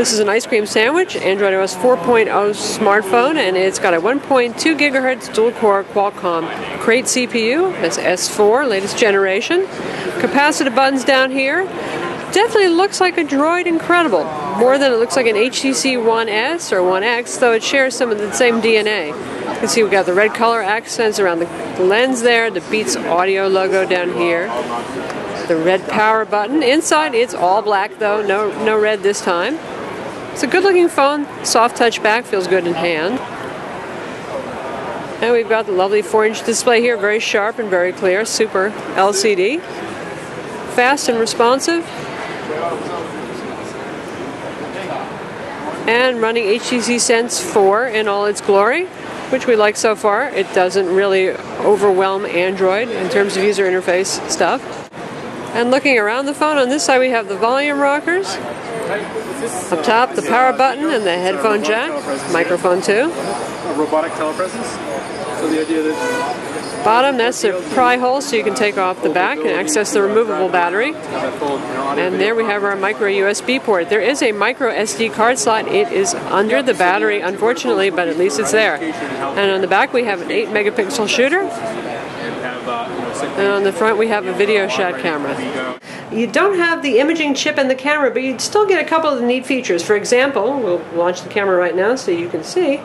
This is an ice cream sandwich, Android OS 4.0 smartphone, and it's got a 1.2 gigahertz dual-core Qualcomm Krait CPU. That's S4, latest generation. Capacitive buttons down here. Definitely looks like a Droid Incredible, more than it looks like an HTC One S or One X, though it shares some of the same DNA. You can see we've got the red color accents around the lens there, the Beats audio logo down here the red power button. Inside it's all black though, no, no red this time. It's a good looking phone, soft touch back, feels good in hand. And we've got the lovely 4 inch display here, very sharp and very clear, super LCD. Fast and responsive. And running HTC Sense 4 in all its glory, which we like so far. It doesn't really overwhelm Android in terms of user interface stuff. And looking around the phone, on this side we have the volume rockers. Up top, the power button and the headphone jack, microphone too. Robotic telepresence. So the idea that bottom, that's a pry hole so you can take off the back and access the removable battery. And there we have our micro USB port. There is a micro SD card slot. It is under the battery, unfortunately, but at least it's there. And on the back we have an 8 megapixel shooter and on the front we have a video shot camera. You don't have the imaging chip in the camera, but you still get a couple of the neat features. For example, we'll launch the camera right now so you can see.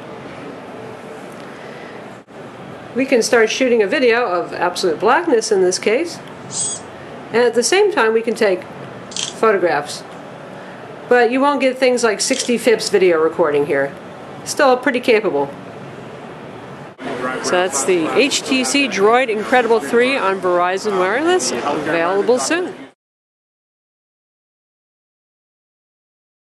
We can start shooting a video of absolute blackness in this case. And at the same time we can take photographs. But you won't get things like 60 FIPS video recording here. Still pretty capable. So that's the HTC Droid Incredible 3 on Verizon Wireless, available soon.